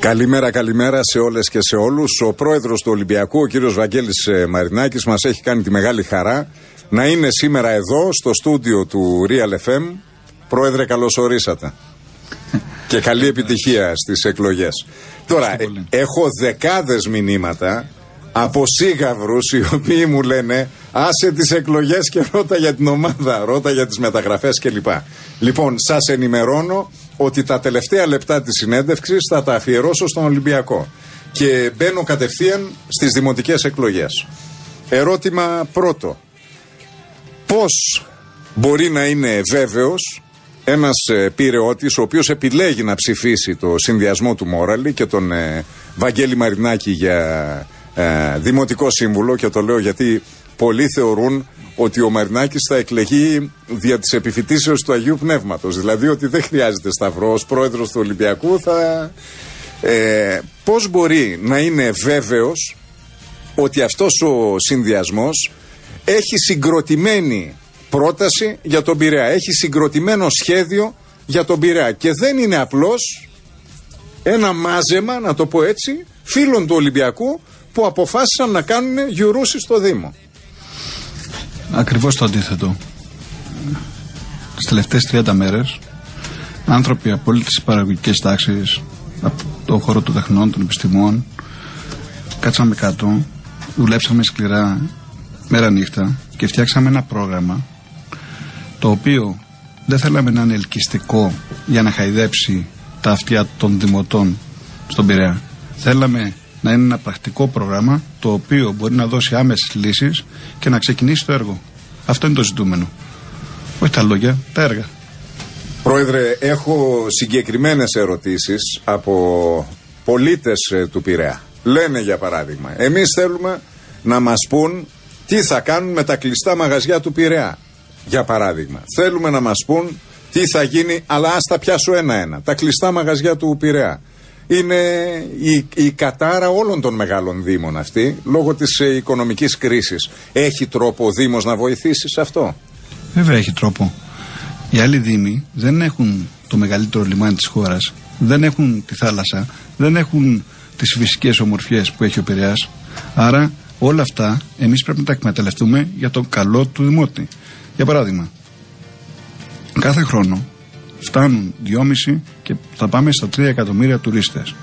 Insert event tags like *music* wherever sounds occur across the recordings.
Καλημέρα, καλημέρα σε όλες και σε όλους. Ο πρόεδρος του Ολυμπιακού, ο κύριος Βαγγέλης ε, Μαρινάκης, μας έχει κάνει τη μεγάλη χαρά να είναι σήμερα εδώ στο στούντιο του Real FM. Πρόεδρε, καλώς ορίσατε. και καλή επιτυχία στις εκλογές. Τώρα, έχω δεκάδες μηνύματα από σύγαυρους οι οποίοι μου λένε άσε τις εκλογές και ρώτα για την ομάδα, ρώτα για τις μεταγραφές κλπ. Λοιπόν, σας ενημερώνω ότι τα τελευταία λεπτά της συνέντευξης θα τα αφιερώσω στον Ολυμπιακό και μπαίνω κατευθείαν στις δημοτικές εκλογές. Ερώτημα πρώτο. Πώς μπορεί να είναι βέβαιος ένας ε, πυρεώτης ο οποίος επιλέγει να ψηφίσει το συνδυασμό του Μόραλη και τον ε, Βαγγέλη Μαρινάκη για ε, δημοτικό σύμβουλο και το λέω γιατί πολλοί θεωρούν ότι ο Μαρινάκης θα εκλεγεί δια της επιφυτήσεως του Αγίου Πνεύματος. Δηλαδή ότι δεν χρειάζεται σταυρό ως πρόεδρος του Ολυμπιακού θα... Ε, πώς μπορεί να είναι βέβαιος ότι αυτός ο συνδυασμός έχει συγκροτημένη πρόταση για τον Πειραιά. Έχει συγκροτημένο σχέδιο για τον Πειραιά. Και δεν είναι απλώς ένα μάζεμα, να το πω έτσι, φίλων του Ολυμπιακού που αποφάσισαν να κάνουν γιουρούσει στο Δήμο. Ακριβώς το αντίθετο. Τις τελευταίες 30 μέρες άνθρωποι από όλες τις παραγωγικές τάξεις από το χώρο των τεχνών, των επιστημών κάτσαμε κάτω, δουλέψαμε σκληρά μέρα νύχτα και φτιάξαμε ένα πρόγραμμα το οποίο δεν θέλαμε να είναι ελκυστικό για να χαϊδέψει τα αυτιά των δημοτών στον Πειραιά. Θέλαμε να είναι ένα πρακτικό πρόγραμμα το οποίο μπορεί να δώσει άμεσες λύσεις και να ξεκινήσει το έργο. Αυτό είναι το ζητούμενο. Όχι τα λόγια, τα έργα. Πρόεδρε, έχω συγκεκριμένες ερωτήσεις από πολίτες ε, του Πειραιά. Λένε για παράδειγμα, εμείς θέλουμε να μας πούν τι θα κάνουν με τα κλειστά μαγαζιά του Πειραιά. Για παράδειγμα, θέλουμε να μας πούν τι θα γίνει, αλλά ας τα πιάσω ένα-ένα. Τα κλειστά μαγαζιά του Πειραιά είναι η, η κατάρα όλων των μεγάλων δήμων αυτή λόγω της ε, οικονομικής κρίσης. Έχει τρόπο ο Δήμος να βοηθήσει σε αυτό; Βέβαια έχει τρόπο. Οι άλλοι δήμοι δεν έχουν το μεγαλύτερο λιμάνι της χώρας, δεν έχουν τη θάλασσα, δεν έχουν τις φυσικές ομορφιές που έχει ο Πειραιάς. Άρα όλα αυτά εμείς πρέπει να τα εκμεταλλευτούμε για το καλό του Δημότη. Για παράδειγμα, κάθε χρόνο φτάνουν 2,5 και θα πάμε στα 3 εκατομμύρια τουρίστες.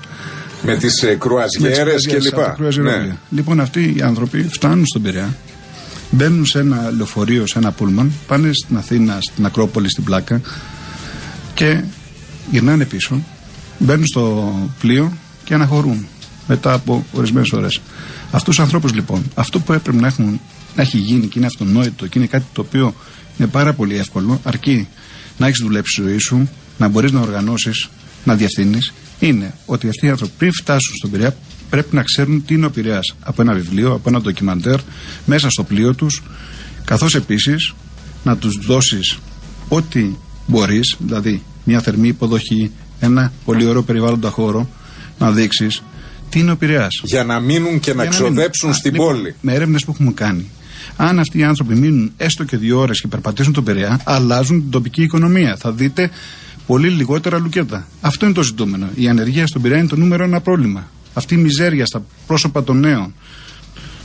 Με τις ε, κρουαζιέρες κλπ. Ναι. Λοιπόν, αυτοί οι άνθρωποι φτάνουν στον Πειραιά, μπαίνουν σε ένα λεωφορείο, σε ένα πούλμαν, πάνε στην Αθήνα, στην Ακρόπολη, στην Πλάκα και γυρνάνε πίσω, μπαίνουν στο πλοίο και αναχωρούν μετά από ορισμένες ώρες. Αυτούς τους ανθρώπους λοιπόν, αυτό που έπρεπε να, έχουν, να έχει γίνει και είναι αυτονόητο και είναι κάτι το οποίο είναι πάρα πολύ εύκολο, αρκεί να έχεις δουλέψει τη ζωή σου, να μπορείς να οργανώσεις, να διευθύνεις, είναι ότι αυτοί οι άνθρωποι πριν φτάσουν στον Πειραιά πρέπει να ξέρουν τι είναι ο Πειραιάς. Από ένα βιβλίο, από ένα ντοκιμαντέρ, μέσα στο πλοίο τους, καθώς επίσης να τους δώσεις ό,τι μπορείς, δηλαδή μια θερμή υποδοχή, ένα πολύ ωραίο περιβάλλοντα χώρο, να δείξεις τι είναι ο Πειραιάς. Για να μείνουν και να ξοδέψουν στην λοιπόν, πόλη. Με έρευνες που έχουμε κάνει, αν αυτοί οι άνθρωποι μείνουν έστω και δύο ώρες και περπατήσουν τον Περιά, αλλάζουν την τοπική οικονομία. Θα δείτε πολύ λιγότερα λουκέτα. Αυτό είναι το ζητούμενο. Η ανεργία στον Πειραιά είναι το νούμερο ένα πρόβλημα. Αυτή η μιζέρια στα πρόσωπα των νέων,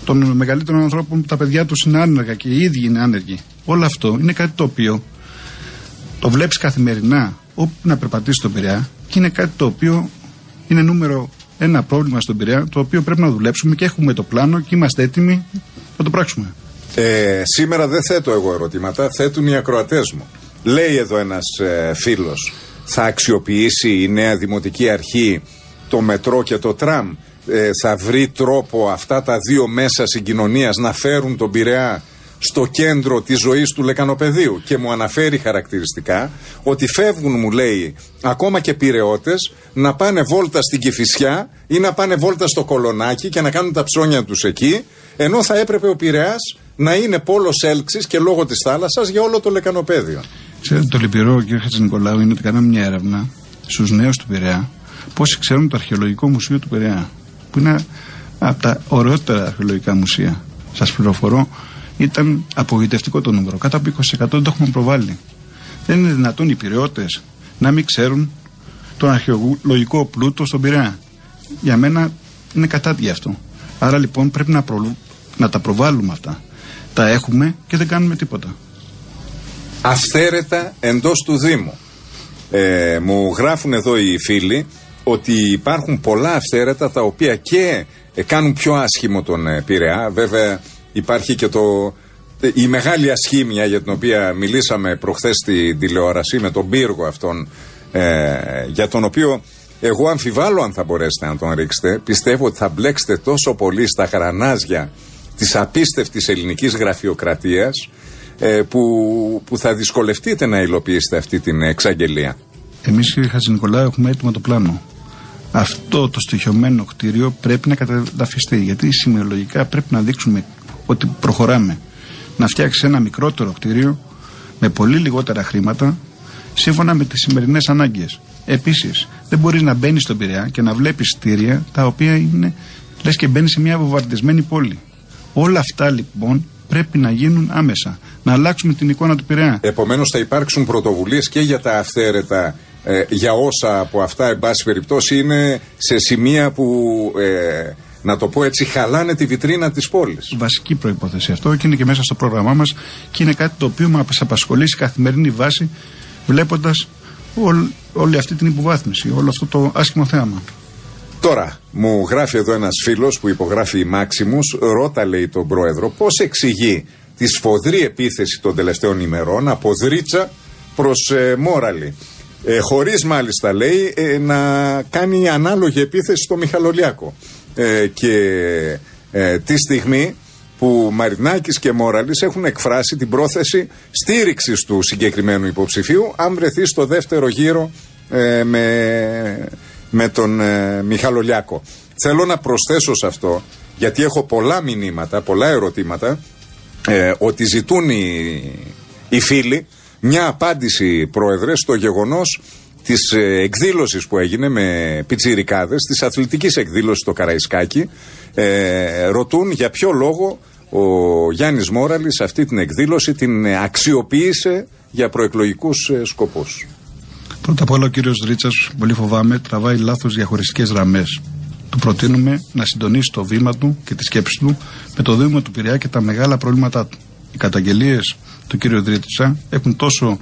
των μεγαλύτερων ανθρώπων που τα παιδιά τους είναι άνεργα και οι ίδιοι είναι άνεργοι. Όλο αυτό είναι κάτι το οποίο το βλέπεις καθημερινά όπου να περπατήσεις τον Πειραιά και είναι κάτι το οποίο είναι νούμερο ένα πρόβλημα στον Πειραιά το οποίο πρέπει να δουλέψουμε και έχουμε το πλάνο και είμαστε έτοιμοι να το πράξουμε. Ε, σήμερα δεν θέτω εγώ ερωτήματα, θέτουν οι ακροατές μου. Λέει εδώ ένας ε, φίλος, θα αξιοποιήσει η νέα δημοτική αρχή το μετρό και το τραμ; Ε, θα βρει τρόπο αυτά τα δύο μέσα συγκοινωνίας να φέρουν τον Πειραιά στο κέντρο της ζωής του λεκανοπεδίου; Και μου αναφέρει χαρακτηριστικά ότι φεύγουν μου λέει ακόμα και πυρεώτες να πάνε βόλτα στην Κηφισιά ή να πάνε βόλτα στο Κολονάκι και να κάνουν τα ψώνια τους εκεί ενώ θα έπρεπε ο Πειραιάς να είναι πόλος έλξης και λόγω της θάλασσας για όλο το λεκανοπέδιο. Ξέρετε, το λυπηρό, κύριε Χατζηνικολάου, είναι ότι κάναμε μια έρευνα στους νέους του Πειραιά πόσοι ξέρουν το Αρχαιολογικό Μουσείο του Πειραιά, που είναι από τα ωραιότερα αρχαιολογικά μουσεία. Σας πληροφορώ, ήταν απογοητευτικό το νούμερο. Κάτω από 20% δεν το έχουμε προβάλει. Δεν είναι δυνατόν οι Πειραιώτε να μην ξέρουν τον αρχαιολογικό πλούτο στον Πειραιά. για μένα είναι κατάδια αυτό. Άρα λοιπόν πρέπει να, να τα προβάλλουμε αυτά. Τα έχουμε και δεν κάνουμε τίποτα. Αυθαίρετα εντός του Δήμου. Ε, μου γράφουν εδώ οι φίλοι ότι υπάρχουν πολλά αυθαίρετα τα οποία και ε, κάνουν πιο άσχημο τον ε, Πειραιά. Βέβαια υπάρχει και το, ε, η μεγάλη ασχήμια για την οποία μιλήσαμε προχθές στη τηλεόραση με τον πύργο αυτόν για τον οποίο εγώ αμφιβάλλω αν θα μπορέσετε να τον ρίξετε. Πιστεύω ότι θα μπλέξετε τόσο πολύ στα γρανάζια της απίστευτης ελληνικής γραφειοκρατίας που, που θα δυσκολευτείτε να υλοποιήσετε αυτή την εξαγγελία. Εμείς κύριε Χατζηνικολάου έχουμε έτοιμο το πλάνο αυτό το στοιχειωμένο κτίριο πρέπει να καταδαφιστεί. Γιατί σημειολογικά πρέπει να δείξουμε ότι προχωράμε. Να φτιάξει ένα μικρότερο κτίριο με πολύ λιγότερα χρήματα σύμφωνα με τις σημερινές ανάγκες. Επίσης, δεν μπορείς να μπαίνεις στον Πειραιά και να βλέπεις κτίρια τα οποία είναι λες και μπαίνεις σε μια βομβαρδισμένη πόλη. Όλα αυτά λοιπόν πρέπει να γίνουν άμεσα. Να αλλάξουμε την εικόνα του Πειραιά. Επομένως, θα υπάρξουν πρωτοβουλίες και για τα αυθαίρετα ε, για όσα από αυτά, εν πάση περιπτώσει, είναι σε σημεία που, ε, να το πω έτσι, χαλάνε τη βιτρίνα της πόλης. Βασική προπόθεση αυτό και είναι και μέσα στο πρόγραμμά μας και είναι κάτι το οποίο μας απασχολεί σε καθημερινή βάση, βλέποντας όλη αυτή την υποβάθμιση, όλο αυτό το άσχημο θέαμα. Τώρα, μου γράφει εδώ ένας φίλος που υπογράφει η Μάξιμους, ρώτα λέει τον πρόεδρο, πώς εξηγεί τη σφοδρή επίθεση των τελευταίων ημερών από Δρίτσα προς ε, Μόραλη. Ε, Χωρίς μάλιστα λέει ε, να κάνει ανάλογη επίθεση στο Μιχαλολιάκο. Ε, και ε, τη στιγμή που Μαρινάκης και Μόραλης έχουν εκφράσει την πρόθεση στήριξης του συγκεκριμένου υποψηφίου αν βρεθεί στο δεύτερο γύρο ε, με, με τον ε, Μιχαλολιάκο. Θέλω να προσθέσω σε αυτό, γιατί έχω πολλά μηνύματα, πολλά ερωτήματα, ότι ζητούν οι, οι φίλοι μια απάντηση, Πρόεδρε, στο γεγονός της ε, εκδήλωσης που έγινε με πιτσιρικάδες, της αθλητικής εκδήλωσης στο Καραϊσκάκι. Ε, ρωτούν για ποιο λόγο ο Γιάννης Μόραλης αυτή την εκδήλωση την αξιοποίησε για προεκλογικούς ε, σκοπούς. Πρώτα απ' όλα ο κύριος Δρίτσας, πολύ φοβάμαι, τραβάει λάθος διαχωριστικές γραμμές. Του προτείνουμε να συντονίσει το βήμα του και τη σκέψη του με το Δήμο του Πειραιά και τα μεγάλα προβλήματά του. Οι καταγγελίες του κ. Δρίτσα έχουν τόσο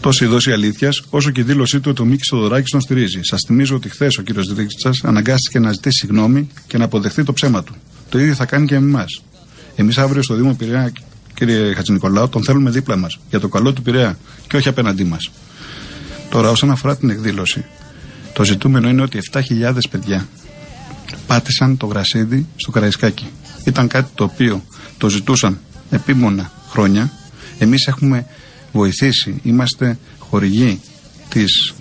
τόση δόση αλήθειας, όσο και η δήλωσή του ότι ο Μίκης Θοδωράκη τον στηρίζει. Σας θυμίζω ότι χθες ο κ. Δρίτσας αναγκάστηκε να ζητήσει συγγνώμη και να αποδεχθεί το ψέμα του. Το ίδιο θα κάνει και με εμάς. Εμείς αύριο στο Δήμο Πειραιά, κύριε Χατζηνικολάου, τον θέλουμε δίπλα μας για το καλό του Πειραιά και όχι απέναντί μας. Τώρα, όσον αφορά την εκδήλωση, το ζητούμενο είναι ότι 7.000 παιδιά πάτησαν το γρασίδι στο Καραϊσκάκι. Ήταν κάτι το οποίο το ζητούσαν επίμονα χρόνια εμείς έχουμε βοηθήσει, είμαστε χορηγοί της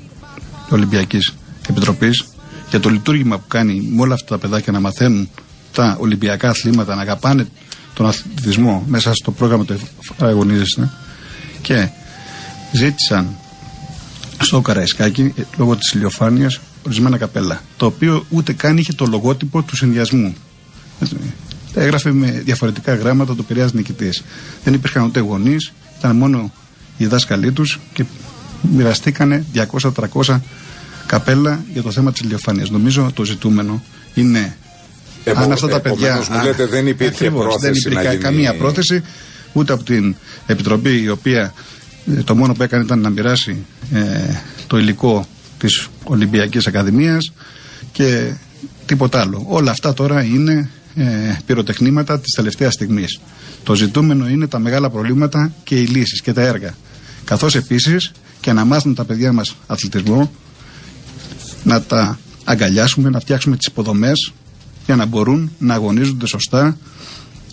Ολυμπιακής Επιτροπής για το λειτουργήμα που κάνει με όλα αυτά τα παιδάκια να μαθαίνουν τα Ολυμπιακά αθλήματα, να αγαπάνε τον αθλητισμό μέσα στο πρόγραμμα του αγωνίζεστε και ζήτησαν στο Καραϊσκάκι λόγω της ηλιοφάνειας ορισμένα καπέλα το οποίο ούτε καν είχε το λογότυπο του συνδυασμού έγραφε με διαφορετικά γράμματα το Πειραιάς νικητής. Δεν υπήρχαν ούτε γονείς, ήταν μόνο οι δάσκαλοι τους και μοιραστήκανε 200-300 καπέλα για το θέμα της ηλιοφάνειας. Νομίζω το ζητούμενο είναι ε, αν αυτά τα παιδιά. Μου λέτε, δεν υπήρχε πρόθεση. Δεν υπήρχε γίνει... καμία πρόθεση ούτε από την Επιτροπή η οποία ε, το μόνο που έκανε ήταν να μοιράσει ε, το υλικό της Ολυμπιακής Ακαδημίας και τίποτα άλλο. Όλα αυτά τώρα είναι ε, πυροτεχνήματα της τελευταίας στιγμής. Το ζητούμενο είναι τα μεγάλα προβλήματα και οι λύσεις και τα έργα. Καθώς επίσης και να μάθουν τα παιδιά μας αθλητισμό, να τα αγκαλιάσουμε, να φτιάξουμε τις υποδομές για να μπορούν να αγωνίζονται σωστά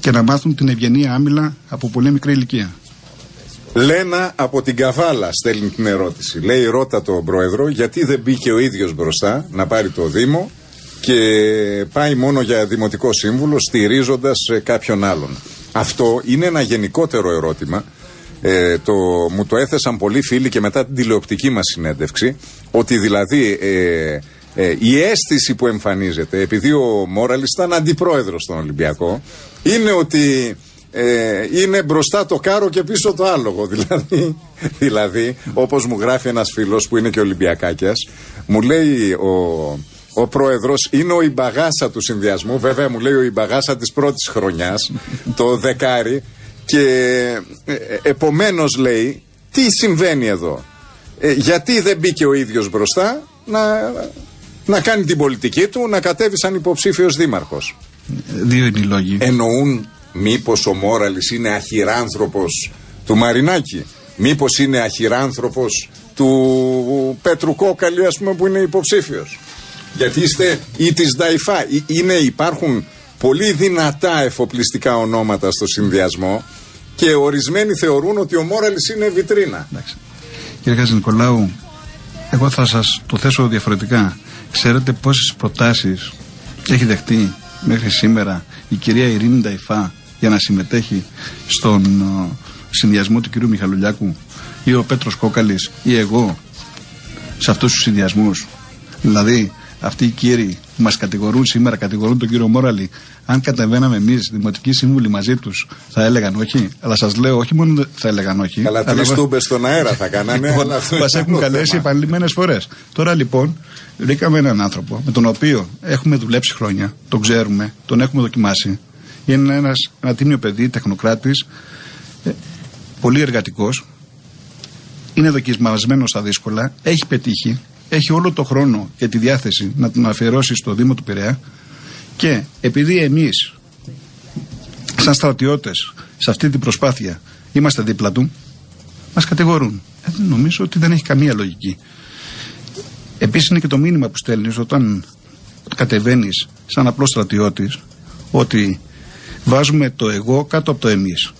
και να μάθουν την ευγενή άμυλα από πολύ μικρή ηλικία. Λένα από την Καβάλα στέλνει την ερώτηση. Λέει ρώτα τον πρόεδρο γιατί δεν μπήκε ο ίδιος μπροστά να πάρει το Δήμο και πάει μόνο για δημοτικό σύμβουλο στηρίζοντας κάποιον άλλον. Αυτό είναι ένα γενικότερο ερώτημα. Ε, το, μου το έθεσαν πολλοί φίλοι και μετά την τηλεοπτική μας συνέντευξη ότι δηλαδή ε, ε, η αίσθηση που εμφανίζεται επειδή ο Μόραλης ήταν αντιπρόεδρος στον Ολυμπιακό είναι ότι ε, είναι μπροστά το κάρο και πίσω το άλογο. *laughs* Δηλαδή, δηλαδή όπως μου γράφει ένας φίλος που είναι και Ολυμπιακάκιας, μου λέει ο, ο πρόεδρος είναι ο Ιμπαγάσα του συνδυασμού. Βέβαια, μου λέει ο Ιμπαγάσα της πρώτης χρονιάς, *laughs* το δεκάρι. Και ε, επομένως λέει, τι συμβαίνει εδώ; Ε, γιατί δεν μπήκε ο ίδιος μπροστά να, να κάνει την πολιτική του, να κατέβει σαν υποψήφιος δήμαρχος; Δύο είναι οι λόγοι. Εννοούν μήπως ο Μόραλης είναι αχυράνθρωπος του Μαρινάκη; Μήπως είναι αχυράνθρωπος του Πέτρου Κόκαλη, ας πούμε, που είναι υποψήφιος; Γιατί είστε ή της Νταϊφά. Είναι, υπάρχουν πολύ δυνατά εφοπλιστικά ονόματα στο συνδυασμό και ορισμένοι θεωρούν ότι ο Μόραλης είναι βιτρίνα. Εντάξει. Κύριε Χατζη Νικολάου, εγώ θα σας το θέσω διαφορετικά. Ξέρετε πόσες προτάσεις έχει δεχτεί μέχρι σήμερα η κυρία Ειρήνη Νταϊφά; Για να συμμετέχει στον ε, συνδυασμό του κυρίου Μιχαλουλιάκου ή ο Πέτρος Κόκαλης ή εγώ σε αυτούς τους συνδυασμούς. Δηλαδή αυτοί οι κύριοι που μας κατηγορούν σήμερα, κατηγορούν τον κύριο Μόραλη, αν κατεβαίναμε εμείς δημοτικοί σύμβουλοι μαζί τους, θα έλεγαν όχι. Αλλά σας λέω, όχι μόνο θα έλεγαν όχι. Αλλά τρεις τούμπες στον αέρα θα κάνανε. Λοιπόν, Μας έχουν καλέσει επανειλημμένες φορές. Τώρα λοιπόν, βρήκαμε έναν άνθρωπο με τον οποίο έχουμε δουλέψει χρόνια, τον ξέρουμε, τον έχουμε δοκιμάσει. Είναι ένας, ένα τίμιο παιδί, τεχνοκράτης, ε, πολύ εργατικός, είναι δοκιμασμένος στα δύσκολα, έχει πετύχει, έχει όλο το χρόνο και τη διάθεση να τον αφιερώσει στο Δήμο του Πειραιά και επειδή εμείς σαν στρατιώτες σε αυτή την προσπάθεια είμαστε δίπλα του, μας κατηγορούν. Ε, νομίζω ότι δεν έχει καμία λογική. Επίσης είναι και το μήνυμα που στέλνεις όταν κατεβαίνεις σαν απλός στρατιώτης ότι βάζουμε το εγώ κάτω από το εμείς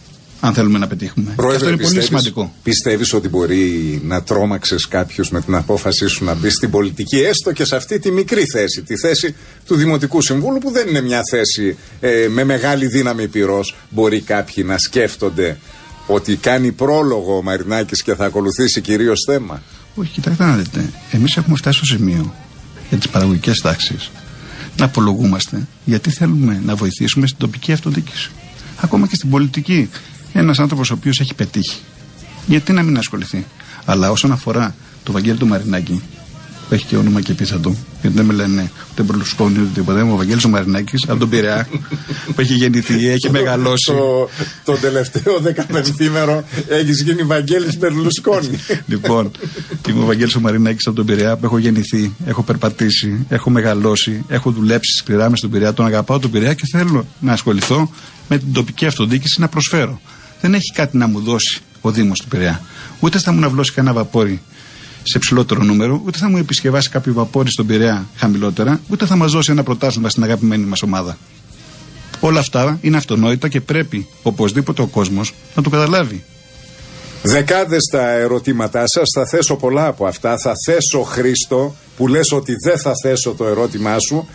αν θέλουμε να πετύχουμε. Πρόεδρε, αυτό είναι πολύ σημαντικό. Πιστεύεις ότι μπορεί να τρόμαξες κάποιος με την απόφασή σου να μπει στην πολιτική, έστω και σε αυτή τη μικρή θέση, τη θέση του Δημοτικού Συμβούλου, που δεν είναι μια θέση ε, με μεγάλη δύναμη πυρός. Μπορεί κάποιοι να σκέφτονται ότι κάνει πρόλογο ο Μαρινάκης και θα ακολουθήσει κυρίως θέμα; Όχι, κοιτάξτε να δείτε. Εμείς έχουμε φτάσει στο σημείο για τις παραγωγικές τάξεις να απολογούμαστε γιατί θέλουμε να βοηθήσουμε στην τοπική αυτοδιοίκηση. Ακόμα και στην πολιτική ένας άνθρωπος ο οποίος έχει πετύχει. Γιατί να μην ασχοληθεί. Αλλά όσον αφορά το Βαγγέλη του Μαρινάκη, που έχει και όνομα και του, γιατί δεν με λένε ούτε Μπερλουσκόνη ούτε τίποτα. Είμαι ο Βαγγέλης ο Μαρινάκης από τον Πειραιά, που έχει γεννηθεί, έχει μεγαλώσει. το, το τελευταίο δεκαπενθήμερο έχει γίνει Βαγγέλης Μπερλουσκόνη. λοιπόν, είμαι ο Βαγγέλης ο Μαρινάκης από τον Πειραιά, που έχω γεννηθεί, έχω περπατήσει, έχω μεγαλώσει, έχω δουλέψει σκληρά μες στον Πειραιά, τον αγαπάω τον Πειραιά και θέλω να ασχοληθώ με την τοπική αυτοδιοίκηση να προσφέρω δεν έχει κάτι να μου δώσει ο Δήμος του Πειραιά. Ούτε θα μου ναυλώσει κανένα βαπόρι σε ψηλότερο νούμερο, ούτε θα μου επισκευάσει κάποιο βαπόρι στον Πειραιά χαμηλότερα, ούτε θα μας δώσει ένα προτάσμα στην αγαπημένη μας ομάδα. Όλα αυτά είναι αυτονόητα και πρέπει οπωσδήποτε ο κόσμος να το καταλάβει. Δεκάδες τα ερωτήματά σας. Θα θέσω πολλά από αυτά. Θα θέσω Χρήστο, που λες ότι δεν θα θέσω το ερώτημά σου.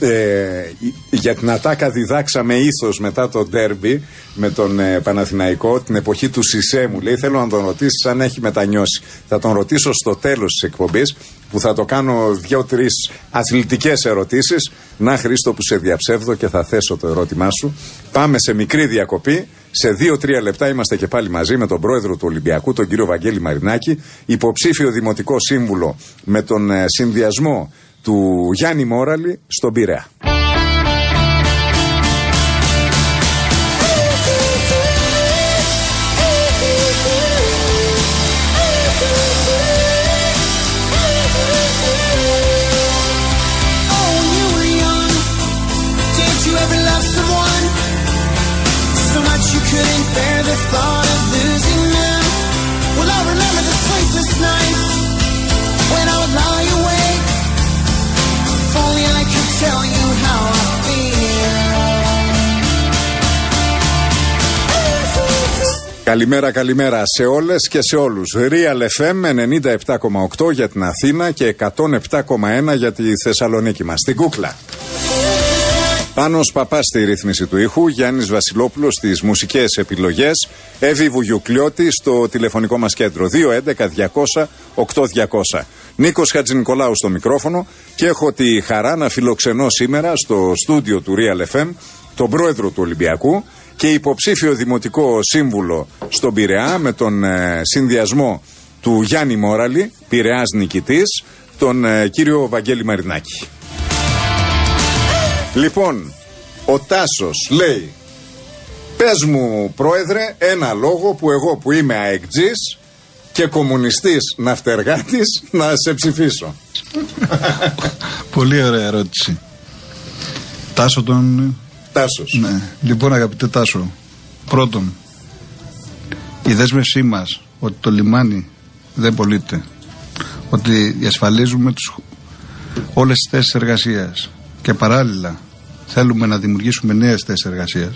Ε, για την Ατάκα διδάξαμε ήθος μετά το ντέρμπι με τον ε, Παναθηναϊκό την εποχή του Σισε μου λέει θέλω να τον ρωτήσεις αν έχει μετανιώσει θα τον ρωτήσω στο τέλος της εκπομπής που θα το κάνω δύο-τρεις αθλητικές ερωτήσεις να Χρήστο που σε διαψεύδω και θα θέσω το ερώτημά σου πάμε σε μικρή διακοπή σε δύο-τρία λεπτά είμαστε και πάλι μαζί με τον πρόεδρο του Ολυμπιακού, τον κύριο Βαγγέλη Μαρινάκη, υποψήφιο δημοτικό σύμβουλο με τον ε, συνδυασμό του Γιάννη Μόραλη στον Πειραιά. Καλημέρα, καλημέρα σε όλες και σε όλους. Real FM 97,8 για την Αθήνα και 107,1 για τη Θεσσαλονίκη μας. Στην κούκλα. Πάνω Παπά στη ρύθμιση του ήχου, Γιάννης Βασιλόπουλος στις μουσικές επιλογές, Εύη Βουγιουκλιώτη στο τηλεφωνικό μας κέντρο 211-200-8200. Νίκος Χατζηνικολάου στο μικρόφωνο και έχω τη χαρά να φιλοξενώ σήμερα στο στούντιο του Real FM τον πρόεδρο του Ολυμπιακού, και υποψήφιο δημοτικό σύμβουλο στον Πειραιά με τον ε, συνδυασμό του Γιάννη Μόραλη, Πειραιάς νικητής, τον ε, κύριο Βαγγέλη Μαρινάκη. Λοιπόν, ο Τάσος λέει Πες μου πρόεδρε ένα λόγο που εγώ που είμαι αεκτζής και κομμουνιστής ναυτεργάτης να σε ψηφίσω. Πολύ ωραία ερώτηση. Τάσο τον... Τάσος. Ναι. Λοιπόν αγαπητέ Τάσο, πρώτον, η δέσμευσή μας ότι το λιμάνι δεν πωλείται, ότι διασφαλίζουμε τους, όλες τις θέσεις εργασίας και παράλληλα θέλουμε να δημιουργήσουμε νέες θέσεις εργασίας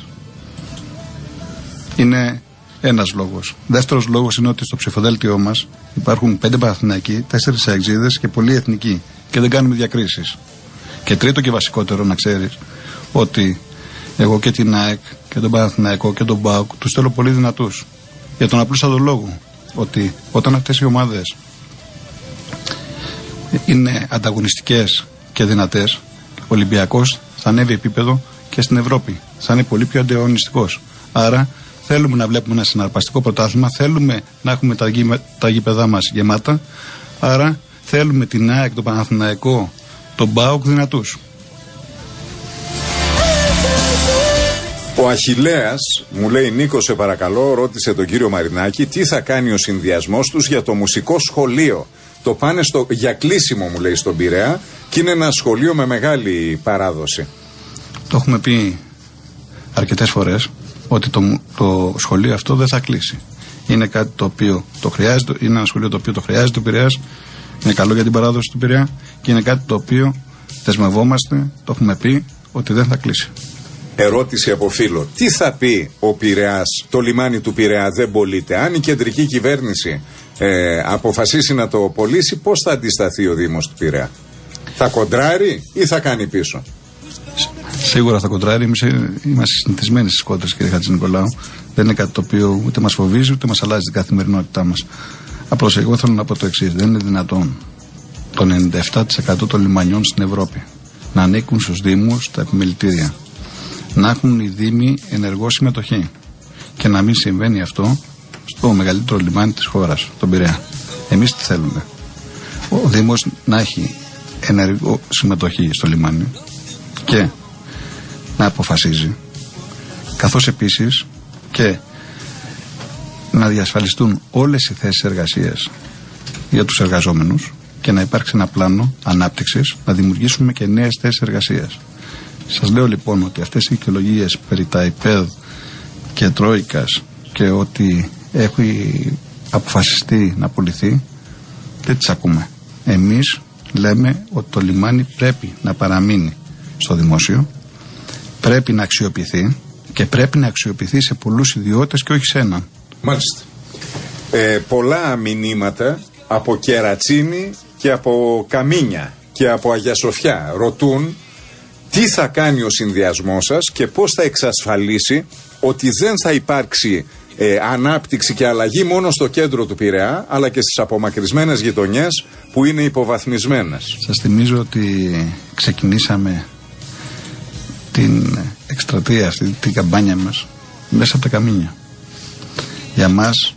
είναι ένας λόγος. Δεύτερος λόγος είναι ότι στο ψηφοδέλτιό μας υπάρχουν πέντε Παναθηναϊκοί, τέσσερις Αεξίδες και πολλοί εθνικοί και δεν κάνουμε διακρίσεις. Και τρίτο και βασικότερο να ξέρεις ότι εγώ και την ΑΕΚ και τον Παναθηναϊκό και τον ΜΠΑΟΚ τους θέλω πολύ δυνατούς. Για τον απλούστατο λόγο ότι όταν αυτές οι ομάδες είναι ανταγωνιστικές και δυνατές, ο Ολυμπιακός θα ανέβει επίπεδο και στην Ευρώπη. Θα είναι πολύ πιο ανταγωνιστικός. Άρα Θέλουμε να βλέπουμε ένα συναρπαστικό πρωτάθλημα. Θέλουμε να έχουμε τα, γη, τα γήπεδά μας γεμάτα. Άρα θέλουμε την ΑΕΚ, το Παναθηναϊκό, τον ΜΠΑΟΚ δυνατούς. Ο Αχηλέας, μου λέει Νίκο, σε παρακαλώ, ρώτησε τον κύριο Μαρινάκη τι θα κάνει ο συνδυασμός τους για το μουσικό σχολείο; Το πάνε στο, για κλείσιμο, μου λέει, στον Πειραιά και είναι ένα σχολείο με μεγάλη παράδοση. Το έχουμε πει αρκετές φορές ότι το, το σχολείο αυτό δεν θα κλείσει. Είναι κάτι το οποίο το χρειάζεται, είναι ένα σχολείο το οποίο το χρειάζεται ο Πειραιάς, είναι καλό για την παράδοση του Πειραιά και είναι κάτι το οποίο δεσμευόμαστε, το έχουμε πει, ότι δεν θα κλείσει. Ερώτηση από φίλο. Τι θα πει ο Πειραιάς, το λιμάνι του Πειραιά δεν πωλείται. Αν η κεντρική κυβέρνηση ε, αποφασίσει να το πωλήσει, πώς θα αντισταθεί ο Δήμος του Πειραιά; Θα κοντράρει ή θα κάνει πίσω; Σίγουρα θα κοντράρει. Εμείς είμαστε συνηθισμένοι στις κόντρες, κύριε Χατζη Νικολάου. Δεν είναι κάτι το οποίο ούτε μας φοβίζει ούτε μας αλλάζει την καθημερινότητά μας. Απλώς εγώ θέλω να πω το εξής. Δεν είναι δυνατόν το 97% των λιμανιών στην Ευρώπη να ανήκουν στους Δήμους τα επιμελητήρια. Να έχουν οι Δήμοι ενεργό συμμετοχή. Και να μην συμβαίνει αυτό στο μεγαλύτερο λιμάνι της χώρας, τον Πειραιά. Εμείς τι θέλουμε. Ο Δήμος να έχει ενεργό συμμετοχή στο λιμάνι και να αποφασίζει καθώς επίσης και να διασφαλιστούν όλες οι θέσεις εργασίας για τους εργαζόμενους και να υπάρξει ένα πλάνο ανάπτυξης να δημιουργήσουμε και νέες θέσεις εργασίας. Σας λέω λοιπόν ότι αυτές οι δικαιολογίες περί τα ΙΠΕΔ και Τρόικας και ότι έχει αποφασιστεί να πουληθεί δεν τις ακούμε. Εμείς λέμε ότι το λιμάνι πρέπει να παραμείνει στο δημόσιο πρέπει να αξιοποιηθεί και πρέπει να αξιοποιηθεί σε πολλούς ιδιώτες και όχι σε έναν. Μάλιστα. Ε, πολλά μηνύματα από Κερατσίνη και από Καμίνια και από Αγία Σοφιά ρωτούν τι θα κάνει ο συνδυασμός σας και πώς θα εξασφαλίσει ότι δεν θα υπάρξει ε, ανάπτυξη και αλλαγή μόνο στο κέντρο του Πειραιά αλλά και στις απομακρυσμένες γειτονιές που είναι υποβαθμισμένες. Σας θυμίζω ότι ξεκινήσαμε την εκστρατεία αυτή, την καμπάνια μας μέσα από τα καμίνια. Για μας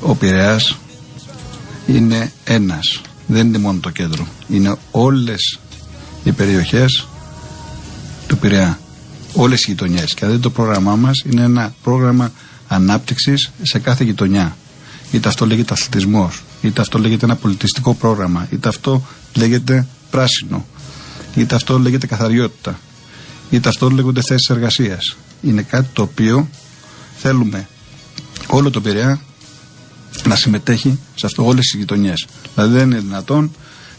ο Πειραιάς είναι ένας. Δεν είναι μόνο το κέντρο. Είναι όλες οι περιοχές του Πειραιά. Όλες οι γειτονιές. Και δηλαδή το πρόγραμμά μας είναι ένα πρόγραμμα ανάπτυξης σε κάθε γειτονιά. Είτε αυτό λέγεται αθλητισμός, είτε αυτό λέγεται ένα πολιτιστικό πρόγραμμα, είτε αυτό λέγεται πράσινο, είτε αυτό λέγεται καθαριότητα, είτε αυτό λέγονται θέσεις εργασίας. Είναι κάτι το οποίο θέλουμε όλο το Πειραιά να συμμετέχει σε αυτό όλες τις γειτονιές. Δηλαδή δεν είναι δυνατόν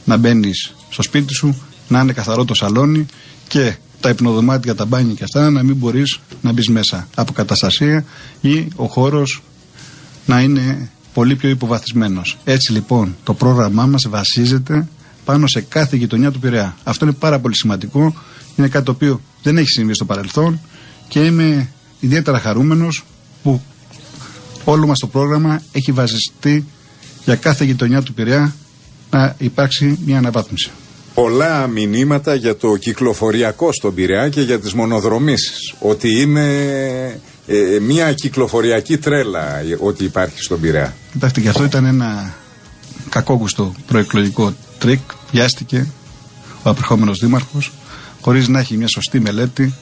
να μπαίνεις στο σπίτι σου, να είναι καθαρό το σαλόνι και τα υπνοδωμάτια, τα μπάνια και αυτά να μην μπορείς να μπεις μέσα από καταστασία ή ο χώρος να είναι πολύ πιο υποβαθισμένο. Έτσι λοιπόν το πρόγραμμά μας βασίζεται πάνω σε κάθε γειτονιά του Πειραιά. Αυτό είναι πάρα πολύ σημαντικό είναι κάτι το οποίο δεν έχει συμβεί στο παρελθόν και είμαι ιδιαίτερα χαρούμενος που όλο μας το πρόγραμμα έχει βασιστεί για κάθε γειτονιά του Πειραιά να υπάρξει μια αναβάθμιση. Πολλά μηνύματα για το κυκλοφοριακό στον Πειραιά και για τις μονοδρομήσεις. Ότι είναι ε, μια κυκλοφοριακή τρέλα ότι υπάρχει στον Πειραιά. Κοιτάξτε και αυτό ήταν ένα κακόγουστο προεκλογικό τρικ. Πιάστηκε ο απερχόμενος δήμαρχος χωρίς να έχει μια σωστή μελέτη,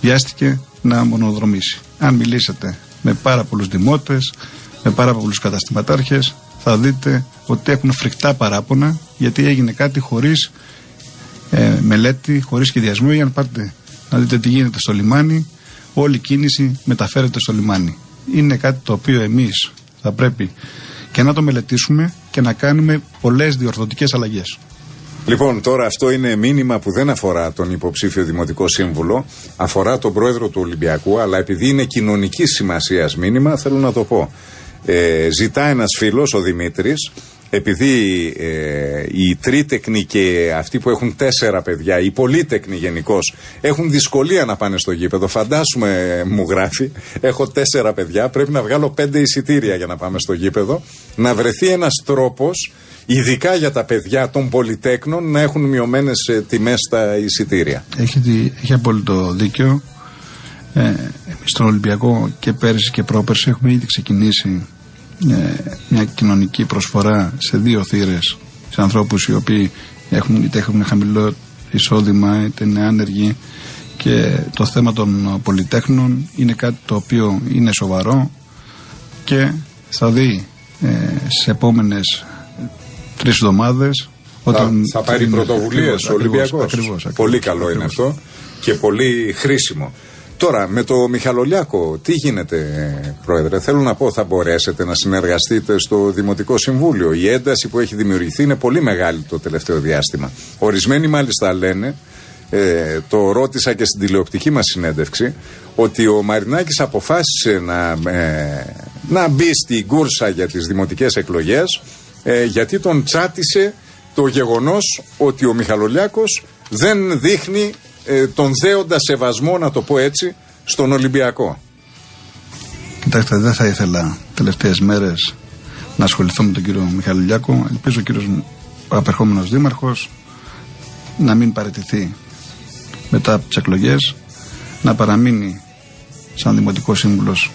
βιάστηκε να μονοδρομήσει. Αν μιλήσετε με πάρα πολλούς δημότες, με πάρα πολλούς καταστηματάρχες, θα δείτε ότι έχουν φρικτά παράπονα γιατί έγινε κάτι χωρίς ε, μελέτη, χωρίς σχεδιασμό. Για να πάτε να δείτε τι γίνεται στο λιμάνι, όλη η κίνηση μεταφέρεται στο λιμάνι. Είναι κάτι το οποίο εμείς θα πρέπει και να το μελετήσουμε και να κάνουμε πολλές διορθωτικές αλλαγές. Λοιπόν, τώρα αυτό είναι μήνυμα που δεν αφορά τον υποψήφιο Δημοτικό Σύμβουλο, αφορά τον πρόεδρο του Ολυμπιακού, αλλά επειδή είναι κοινωνικής σημασίας μήνυμα, θέλω να το πω. Ε, ζητά ένας φίλος, ο Δημήτρης, επειδή ε, οι τρίτεκνοι και αυτοί που έχουν τέσσερα παιδιά, οι πολύτεκνοι γενικώς, έχουν δυσκολία να πάνε στο γήπεδο. Φαντάσουμε, μου γράφει, έχω τέσσερα παιδιά, πρέπει να βγάλω πέντε εισιτήρια για να πάμε στο γήπεδο. Να βρεθεί ένας τρόπος, ειδικά για τα παιδιά των πολυτέκνων, να έχουν μειωμένες ε, τιμές στα εισιτήρια. Έχει, έχει απόλυτο δίκιο. Ε, εμείς στον Ολυμπιακό και πέρυσι και πρόπερσι έχουμε ήδη ξεκινήσει ε, μια κοινωνική προσφορά σε δύο θύρες σε ανθρώπους οι οποίοι έχουν, είτε έχουν χαμηλό εισόδημα είτε είναι άνεργοι και το θέμα των πολυτέχνων είναι κάτι το οποίο είναι σοβαρό και θα δει ε, σε επόμενες τρεις εβδομάδες όταν θα, θα πάρει πρωτοβουλίες ο Ολυμπιακός. Πολύ καλό είναι αυτό και πολύ χρήσιμο. Τώρα, με το Μιχαλολιάκο, τι γίνεται, Πρόεδρε; Θέλω να πω, θα μπορέσετε να συνεργαστείτε στο Δημοτικό Συμβούλιο. Η ένταση που έχει δημιουργηθεί είναι πολύ μεγάλη το τελευταίο διάστημα. Ορισμένοι μάλιστα λένε, ε, το ρώτησα και στην τηλεοπτική μας συνέντευξη, ότι ο Μαρινάκης αποφάσισε να, ε, να μπει στην κούρσα για τις δημοτικές εκλογές ε, γιατί τον τσάτισε το γεγονός ότι ο Μιχαλολιάκος δεν δείχνει ε, τον δέοντα σεβασμό, να το πω έτσι, στον Ολυμπιακό. Κοιτάξτε, δεν θα ήθελα τελευταίες μέρες να ασχοληθώ με τον κύριο Μιχαλουλιάκο. Ελπίζω ο κύριος ο απερχόμενος δήμαρχος να μην παραιτηθεί μετά από τις εκλογές, να παραμείνει σαν δημοτικός σύμβουλος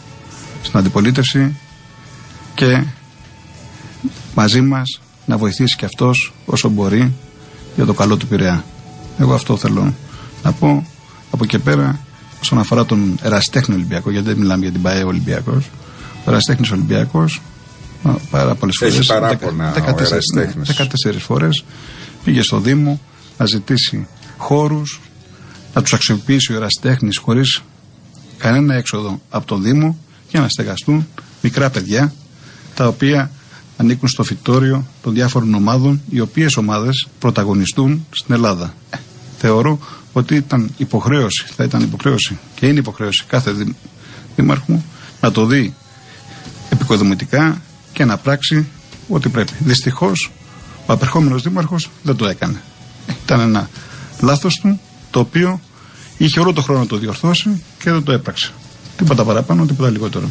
στην αντιπολίτευση και μαζί μας να βοηθήσει και αυτός όσο μπορεί για το καλό του Πειραιά. Εγώ αυτό θέλω να πω από εκεί πέρα, όσον αφορά τον εραστέχνη Ολυμπιακό, γιατί δεν μιλάμε για την ΠαΕ Ολυμπιακός, ο εραστέχνη Ολυμπιακός, πάρα πολλές φορές. Έχει παράπονα 14 φορές πήγε στο Δήμο να ζητήσει χώρους, να τους αξιοποιήσει ο εραστέχνη χωρίς κανένα έξοδο από τον Δήμο για να στεγαστούν μικρά παιδιά τα οποία ανήκουν στο φυτόριο των διάφορων ομάδων, οι οποίες ομάδες πρωταγωνιστούν στην Ελλάδα. Θεωρώ ότι ήταν υποχρέωση, θα ήταν υποχρέωση και είναι υποχρέωση κάθε δη, δήμαρχου να το δει επικοδομητικά και να πράξει ό,τι πρέπει. Δυστυχώς ο απερχόμενος δήμαρχος δεν το έκανε. Ήταν ένα λάθος του το οποίο είχε όλο το χρόνο να το διορθώσει και δεν το έπραξε. Τίποτα παραπάνω, τίποτα λιγότερο.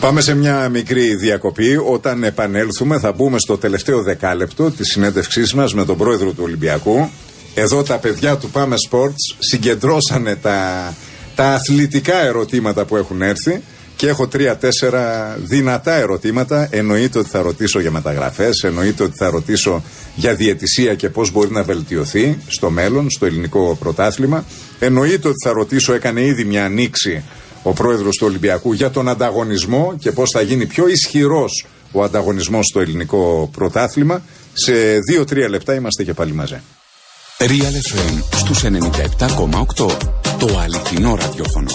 Πάμε σε μια μικρή διακοπή. Όταν επανέλθουμε θα μπούμε στο τελευταίο δεκάλεπτο της συνέντευξής μας με τον πρόεδρο του Ολυμπιακού, εδώ τα παιδιά του Πάμε Sports συγκεντρώσανε τα, τα αθλητικά ερωτήματα που έχουν έρθει και έχω τρία-τέσσερα δυνατά ερωτήματα. Εννοείται ότι θα ρωτήσω για μεταγραφές, εννοείται ότι θα ρωτήσω για διαιτησία και πώς μπορεί να βελτιωθεί στο μέλλον, στο ελληνικό πρωτάθλημα. Εννοείται ότι θα ρωτήσω, έκανε ήδη μια ανοίξη ο πρόεδρος του Ολυμπιακού για τον ανταγωνισμό και πώς θα γίνει πιο ισχυρός ο ανταγωνισμός στο ελληνικό πρωτάθλημα. Σε δύο-τρία λεπτά είμαστε και πάλι μαζί. Real FM στους 97,8. Το αληθινό ραδιόφωνο.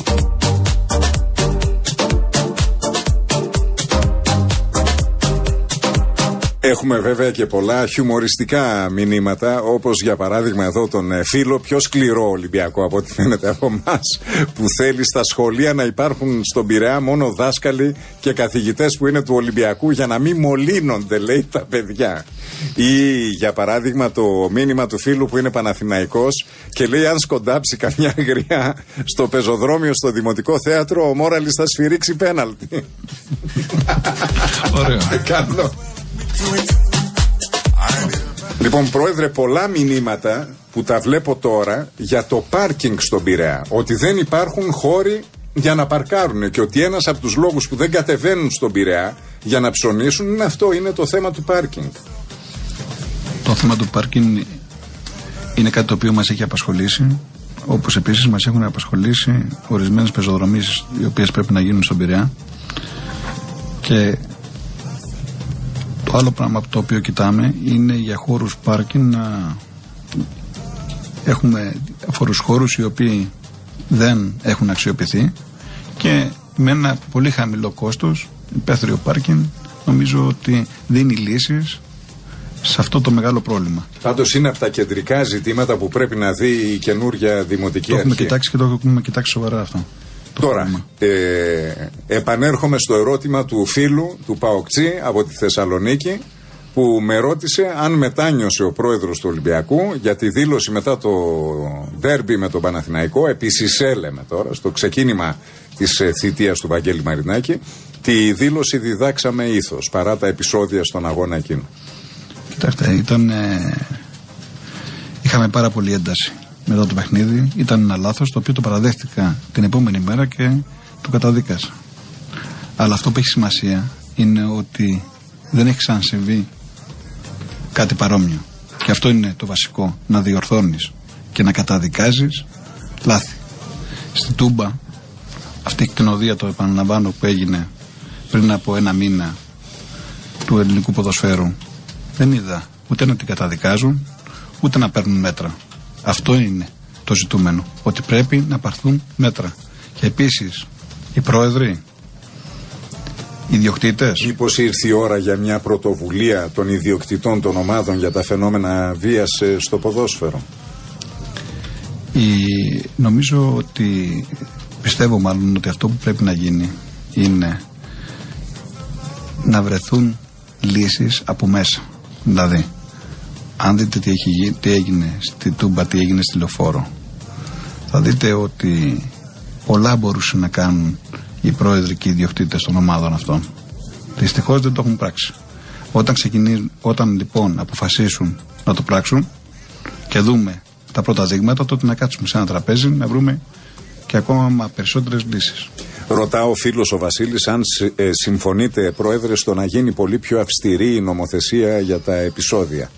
Έχουμε βέβαια και πολλά χιουμοριστικά μηνύματα, όπως για παράδειγμα εδώ τον ε, φίλο, πιο σκληρό Ολυμπιακό από ό,τι φαίνεται από εμάς, που θέλει στα σχολεία να υπάρχουν στον Πειραιά μόνο δάσκαλοι και καθηγητές που είναι του Ολυμπιακού για να μην μολύνονται, λέει τα παιδιά. Ή για παράδειγμα το μήνυμα του φίλου που είναι Παναθηναϊκός και λέει αν σκοντάψει καμιά γριά στο πεζοδρόμιο στο Δημοτικό Θέατρο ο Μόραλης θα σφυρίξει πέναλτι. Ωραίο. Καλό. Λοιπόν, Πρόεδρε, πολλά μηνύματα που τα βλέπω τώρα για το πάρκινγκ στον Πειραιά. Ότι δεν υπάρχουν χώροι για να παρκάρουν και ότι ένας από τους λόγους που δεν κατεβαίνουν στον Πειραιά για να ψωνίσουν είναι αυτό, είναι το θέμα του πάρκινγκ. Το θέμα του πάρκινγκ είναι κάτι το οποίο μας έχει απασχολήσει Όπως επίσης μας έχουν απασχολήσει ορισμένες πεζοδρομίες οι οποίες πρέπει να γίνουν στον Πειραιά. Και το άλλο πράγμα το οποίο κοιτάμε είναι για χώρους πάρκινγκ να έχουμε αφορούς χώρους οι οποίοι δεν έχουν αξιοποιηθεί και με ένα πολύ χαμηλό κόστος υπαίθριο πάρκινγκ νομίζω ότι δίνει λύσεις σε αυτό το μεγάλο πρόβλημα. Πάντως είναι από τα κεντρικά ζητήματα που πρέπει να δει η καινούργια δημοτική το αρχή. Έχουμε κοιτάξει και το έχουμε κοιτάξει σοβαρά αυτό. Τώρα, ε, επανέρχομαι στο ερώτημα του φίλου του Παοκτσί από τη Θεσσαλονίκη που με ρώτησε αν μετάνιωσε ο πρόεδρος του Ολυμπιακού για τη δήλωση μετά το ντέρμπι με τον Παναθηναϊκό, επίσης έλεμε τώρα, στο ξεκίνημα της ε, θητείας του Βαγγέλη Μαρινάκη, τη δήλωση διδάξαμε ήθος παρά τα επεισόδια στον αγώνα εκείνο. Κοιτάξτε, ήταν. Ε, είχαμε πάρα πολύ ένταση μετά το παιχνίδι. Ήταν ένα λάθος το οποίο το παραδέχτηκα την επόμενη μέρα και το καταδίκασα. Αλλά αυτό που έχει σημασία είναι ότι δεν έχει ξανασυμβεί κάτι παρόμοιο. Και αυτό είναι το βασικό, να διορθώνεις και να καταδικάζεις λάθη. Στη Τούμπα, αυτή η κτηνοδία το επαναλαμβάνω που έγινε πριν από ένα μήνα του ελληνικού ποδοσφαίρου δεν είδα ούτε να την καταδικάζουν ούτε να παίρνουν μέτρα. Αυτό είναι το ζητούμενο. Ότι πρέπει να πάρθουν μέτρα. Και επίσης οι πρόεδροι ιδιοκτήτε. Μήπως ήρθε η ώρα για μια πρωτοβουλία των ιδιοκτητών των ομάδων για τα φαινόμενα βίας ε, στο ποδόσφαιρο; Η... Νομίζω ότι πιστεύω μάλλον ότι αυτό που πρέπει να γίνει είναι να βρεθούν λύσεις από μέσα. Δηλαδή, αν δείτε τι, έχει, τι έγινε στη Τούμπα, τι έγινε στη Λεωφόρο, θα δείτε ότι πολλά μπορούσαν να κάνουν οι πρόεδροι και οι ιδιοκτήτες των ομάδων αυτών. Δυστυχώς δεν το έχουν πράξει. Όταν, όταν λοιπόν αποφασίσουν να το πράξουν και δούμε τα πρώτα δείγματα, τότε να κάτσουμε σε ένα τραπέζι να βρούμε και ακόμα περισσότερες λύσεις. Ρωτάω ο φίλος ο Βασίλης αν ε, συμφωνείτε, Πρόεδρε, στο να γίνει πολύ πιο αυστηρή η νομοθεσία για τα επεισόδια.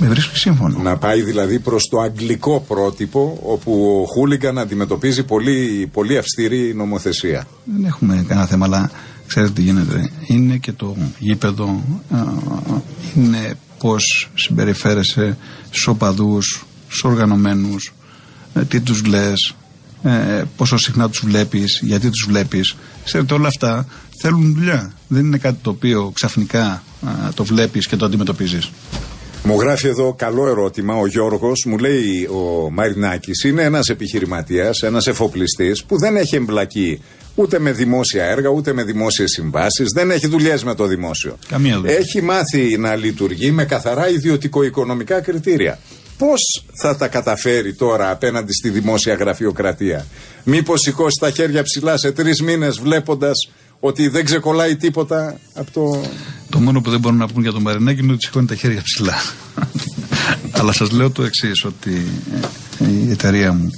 Με βρίσκει σύμφωνο. Να πάει δηλαδή προς το αγγλικό πρότυπο, όπου ο Χούλιγκαν αντιμετωπίζει πολύ, πολύ αυστηρή νομοθεσία. Δεν έχουμε κανένα θέμα, αλλά ξέρετε τι γίνεται. Είναι και το γήπεδο, είναι πώς συμπεριφέρεσαι στους οπαδούς, στους οργανωμένους, ε, τι τους λες, ε, πόσο συχνά τους βλέπεις, γιατί τους βλέπεις. Ξέρετε, όλα αυτά θέλουν δουλειά. Δεν είναι κάτι το οποίο ξαφνικά το βλέπεις και το αντιμετωπίζεις. Μου γράφει εδώ καλό ερώτημα ο Γιώργος. Μου λέει ο Μαρινάκης είναι ένας επιχειρηματίας, ένας εφοπλιστής που δεν έχει εμπλακεί ούτε με δημόσια έργα, ούτε με δημόσιες συμβάσεις. Δεν έχει δουλειές με το δημόσιο. Καμία δουλειά. Έχει μάθει να λειτουργεί με καθαρά ιδιωτικο-οικονομικά κριτήρια. Πώς θα τα καταφέρει τώρα απέναντι στη δημόσια γραφειοκρατία, Μήπως σηκώσει τα χέρια ψηλά σε τρεις μήνες βλέποντας ότι δεν ξεκολλάει τίποτα από το. Το μόνο που δεν μπορούν να πούν για τον Μαρινάκη είναι ότι σηκώνει τα χέρια ψηλά. Αλλά σας λέω το εξής, ότι ε, η εταιρεία μου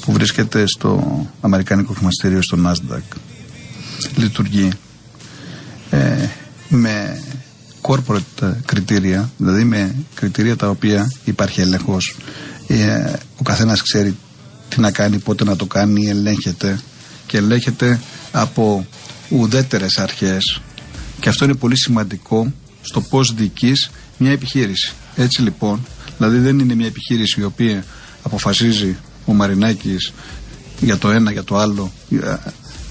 που βρίσκεται στο Αμερικανικό Χρηματιστήριο στο Nasdaq λειτουργεί ε, με corporate κριτήρια, δηλαδή με κριτήρια τα οποία υπάρχει έλεγχος, ε, ο καθένας ξέρει τι να κάνει, πότε να το κάνει, ελέγχεται και ελέγχεται από ουδέτερες αρχές και αυτό είναι πολύ σημαντικό στο πώς διοικείς μια επιχείρηση. Έτσι λοιπόν, δηλαδή δεν είναι μια επιχείρηση η οποία αποφασίζει ο Μαρινάκης για το ένα, για το άλλο. Ε,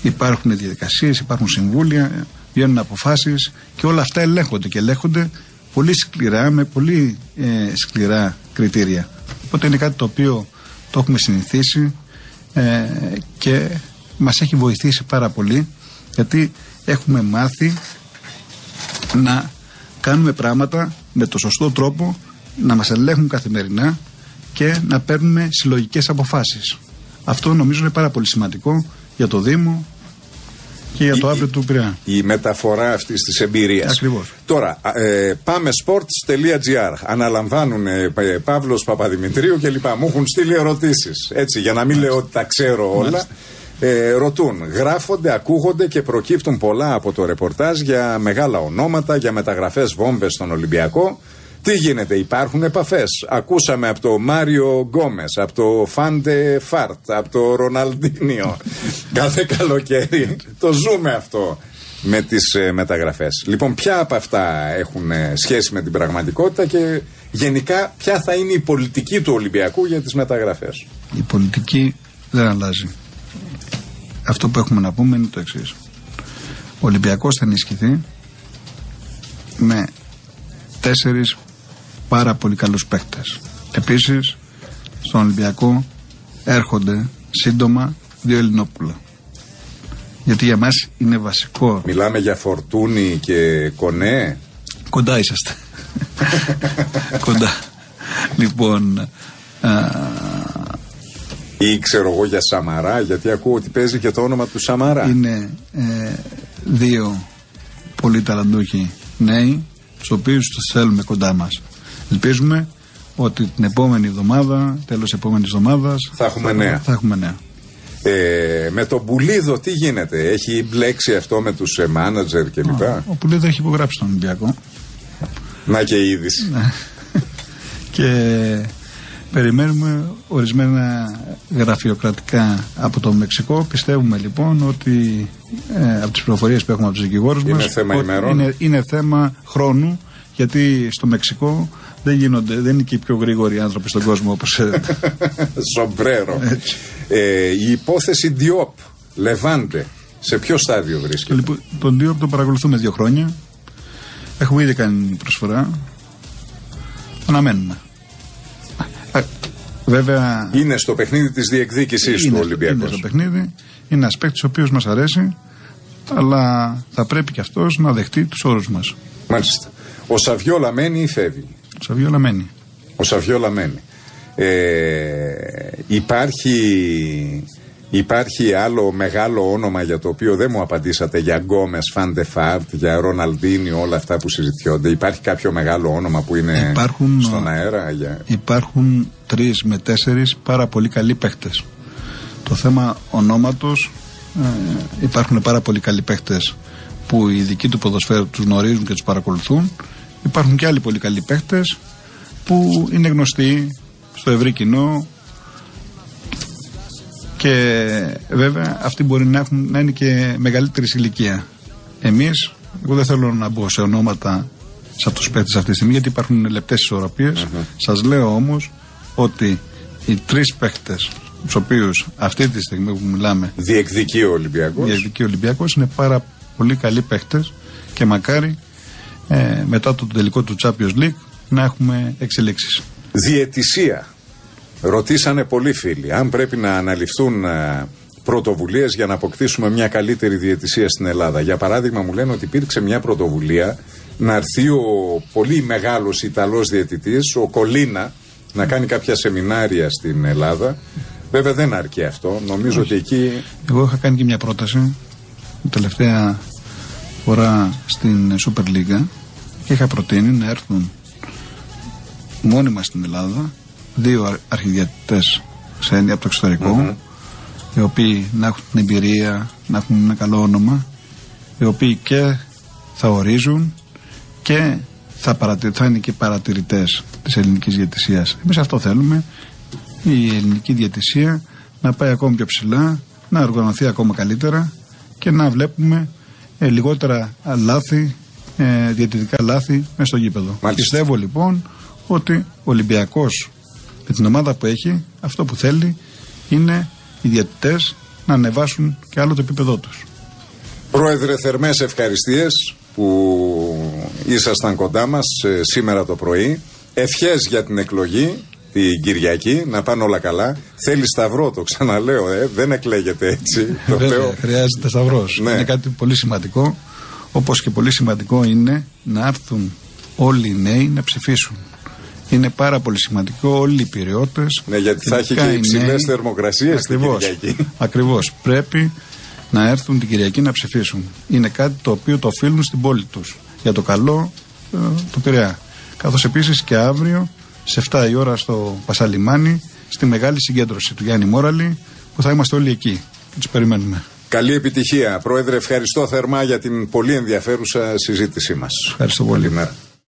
υπάρχουν διαδικασίες, υπάρχουν συμβούλια, βγαίνουν αποφάσεις και όλα αυτά ελέγχονται και ελέγχονται πολύ σκληρά, με πολύ ε, σκληρά κριτήρια. Οπότε είναι κάτι το οποίο το έχουμε συνηθίσει ε, και μας έχει βοηθήσει πάρα πολύ γιατί έχουμε μάθει να κάνουμε πράγματα με το σωστό τρόπο, να μας ελέγχουν καθημερινά και να παίρνουμε συλλογικές αποφάσεις. Αυτό νομίζω είναι πάρα πολύ σημαντικό για το Δήμο και για το αύριο του Πειραιά. Η μεταφορά αυτής της εμπειρίας. Ακριβώς. Τώρα, ε, πάμε sports.gr. Αναλαμβάνουν ε, Παύλος Παπαδημητρίου και λοιπά. Μου έχουν στείλει ερωτήσεις. Έτσι, για να μην λέω ότι τα ξέρω όλα ε, ρωτούν. Γράφονται, ακούγονται και προκύπτουν πολλά από το ρεπορτάζ για μεγάλα ονόματα, για μεταγραφές βόμβες στον Ολυμπιακό. Τι γίνεται, υπάρχουν επαφές; Ακούσαμε από το Μάριο Γκόμες, από το Φάντε Φάρτ, από το Ροναλντίνιο. *laughs* Κάθε καλοκαίρι το ζούμε αυτό με τις ε, μεταγραφές. Λοιπόν, ποια από αυτά έχουν ε, σχέση με την πραγματικότητα και γενικά ποια θα είναι η πολιτική του Ολυμπιακού για τις μεταγραφές; Η πολιτική δεν αλλάζει. Αυτό που έχουμε να πούμε είναι το εξής. Ο Ολυμπιακός θα ενισχυθεί με τέσσερις πάρα πολύ καλούς παίχτε. Επίσης, στον Ολυμπιακό έρχονται σύντομα δύο Ελληνόπουλα. Γιατί για μας είναι βασικό. Μιλάμε για Φορτούνη και Κονέ. Κοντά είσαστε. *laughs* Κοντά. Λοιπόν. Α, ή ξέρω εγώ για Σαμαρά, γιατί ακούω ότι παίζει και το όνομα του Σαμαρά. Είναι ε, δύο πολύ ταλαντούχοι νέοι, τους οποίους τους θέλουμε κοντά μας. Ελπίζουμε ότι την επόμενη εβδομάδα, τέλος επόμενης εβδομάδας, θα έχουμε νέα. Θα έχουμε νέα. Ε, με τον Πουλίδο τι γίνεται, έχει μπλέξει αυτό με τους ε, μάνατζερ κλπ. Ο Πουλίδο έχει υπογράψει τον Ολυμπιακό. Να και η είδηση. Ναι. *laughs* και περιμένουμε ορισμένα γραφειοκρατικά από το Μεξικό. Πιστεύουμε λοιπόν ότι ε, από τις πληροφορίες που έχουμε από τους δικηγόρους είναι μας θέμα είναι, είναι θέμα χρόνου γιατί στο Μεξικό δεν, γίνονται, δεν είναι και οι πιο γρήγοροι άνθρωποι στον κόσμο όπως ξέρετε. *laughs* Σομπρέρο. Ε, η υπόθεση Διόπ, Λεβάντε, σε ποιο στάδιο βρίσκεται; Λοιπόν, τον Διόπ τον παρακολουθούμε δύο χρόνια. Έχουμε ήδη κάνει προσφορά. Αναμένουμε. Ε, βέβαια. Είναι στο παιχνίδι της διεκδίκησής του Ολυμπιακού. Είναι στο παιχνίδι. Είναι ένας παίκτης ο οποίος μας αρέσει, αλλά θα πρέπει και αυτός να δεχτεί τους όρους μας. Μάλιστα. Ο Σαβιόλα μένει ή φεύγει; Ο Σαβιόλα μένει. Ο Σαβιόλα μένει. Ε, υπάρχει, υπάρχει άλλο μεγάλο όνομα για το οποίο δεν μου απαντήσατε για Γκόμες, Φαντεφάρτ, για Ροναλντίνι, όλα αυτά που συζητιόνται. Υπάρχει κάποιο μεγάλο όνομα που είναι υπάρχουν, στον αέρα. Για... Υπάρχουν τρεις με τέσσερις πάρα πολύ καλοί παίχτες. Το θέμα ονόματος ε, υπάρχουν πάρα πολύ καλοί παίχτες που οι ειδικοί του ποδοσφαίρου τους γνωρίζουν και τους παρακολουθούν. Υπάρχουν και άλλοι πολύ καλοί παίχτες που είναι γνωστοί στο ευρύ κοινό και βέβαια αυτοί μπορεί να, έχουν, να είναι και μεγαλύτερη ηλικία. Εμείς, εγώ δεν θέλω να μπω σε ονόματα σε αυτού τους παίχτε αυτή τη στιγμή γιατί υπάρχουν λεπτές ισορροπίες. Mm-hmm. Σας λέω όμως ότι οι τρεις παίχτε, τους οποίους αυτή τη στιγμή που μιλάμε. Διεκδικεί ο Ολυμπιακός. Διεκδικεί ο Ολυμπιακός είναι πάρα πολύ καλοί παίχτε και μακάρι ε, μετά το τελικό του Champions League να έχουμε εξελίξεις. Διαιτησία. Ρωτήσανε πολλοί φίλοι αν πρέπει να αναλυφθούν ε, πρωτοβουλίες για να αποκτήσουμε μια καλύτερη διαιτησία στην Ελλάδα. Για παράδειγμα, μου λένε ότι υπήρξε μια πρωτοβουλία να έρθει ο πολύ μεγάλος Ιταλός διαιτητής, ο Κολίνα, να κάνει κάποια σεμινάρια στην Ελλάδα. Βέβαια δεν αρκεί αυτό. Νομίζω ότι εκεί. Εγώ είχα κάνει και μια πρόταση τελευταία φορά στην Super League και είχα προτείνει να έρθουν μόνιμα στην Ελλάδα δύο αρχιδιατητές ξένοι από το εξωτερικο οι οποίοι να έχουν την εμπειρία, να έχουν ένα καλό όνομα οι οποίοι και θα ορίζουν και θα, παρατηρ, θα είναι και παρατηρητές της ελληνικής διατησίας. Εμείς αυτό θέλουμε η ελληνική διατησία να πάει ακόμη πιο ψηλά, να οργανωθεί ακόμα καλύτερα και να βλέπουμε ε, λιγότερα λάθη, ε, διαιτητικά λάθη μέσα στο γήπεδο. Πιστεύω λοιπόν ότι ο Ολυμπιακός με την ομάδα που έχει αυτό που θέλει είναι οι διαιτητές να ανεβάσουν και άλλο το επίπεδό τους. Πρόεδρε, θερμές ευχαριστίες που ήσασταν κοντά μας ε, σήμερα το πρωί. Ευχές για την εκλογή την Κυριακή, να πάνε όλα καλά. Θέλει σταυρό, το ξαναλέω, ε, δεν εκλέγεται έτσι. το Βέβαια, χρειάζεται σταυρός. Ναι. Είναι κάτι πολύ σημαντικό. Όπως και πολύ σημαντικό είναι να έρθουν όλοι οι νέοι να ψηφίσουν. Είναι πάρα πολύ σημαντικό όλοι οι πυριώτε. Ναι, γιατί θα έχει και υψηλές θερμοκρασίες την Κυριακή. Ακριβώς. Πρέπει να έρθουν την Κυριακή να ψηφίσουν. Είναι κάτι το οποίο το οφείλουν στην πόλη τους. Για το καλό ε, του Πειραιά. Καθώς επίσης και αύριο σε 7 η ώρα στο Πασαλιμάνι, στη μεγάλη συγκέντρωση του Γιάννη Μόραλη, που θα είμαστε όλοι εκεί. Τους περιμένουμε. Καλή επιτυχία. Πρόεδρε, ευχαριστώ θερμά για την πολύ ενδιαφέρουσα συζήτησή μας. Ευχαριστώ πολύ.